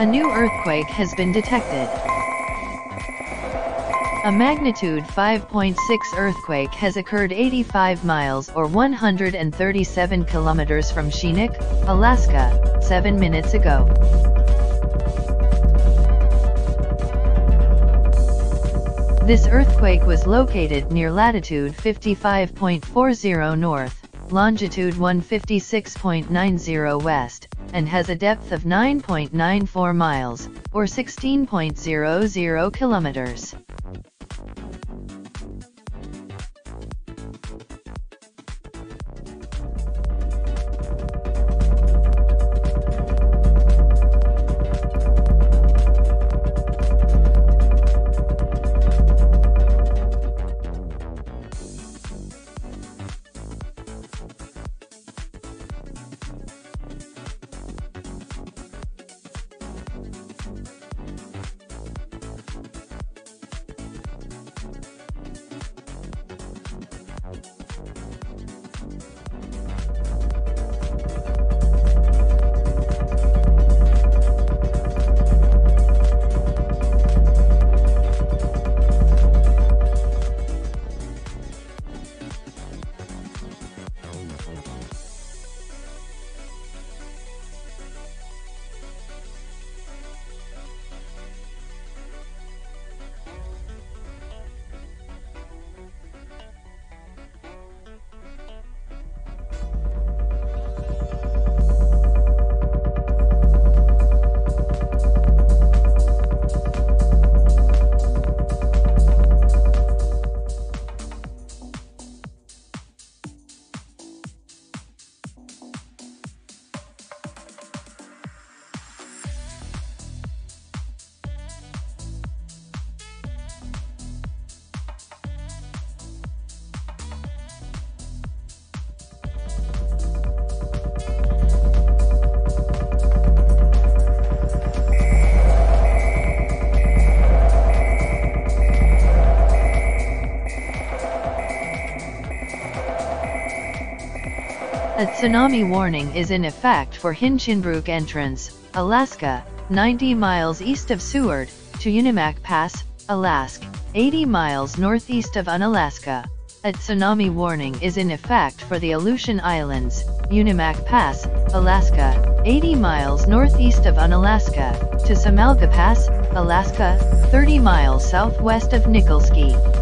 A new earthquake has been detected. A magnitude 5.6 earthquake has occurred 85 miles or 137 kilometers from Chignik, Alaska, 7 minutes ago. This earthquake was located near latitude 55.40 north, longitude 156.90 west, and has a depth of 9.94 miles, or 16.00 kilometers. A tsunami warning is in effect for Hinchinbrook entrance, Alaska, 90 miles east of Seward, to Unimak Pass, Alaska, 80 miles northeast of Unalaska. A tsunami warning is in effect for the Aleutian Islands, Unimak Pass, Alaska, 80 miles northeast of Unalaska, to Samalga Pass, Alaska, 30 miles southwest of Nikolsky.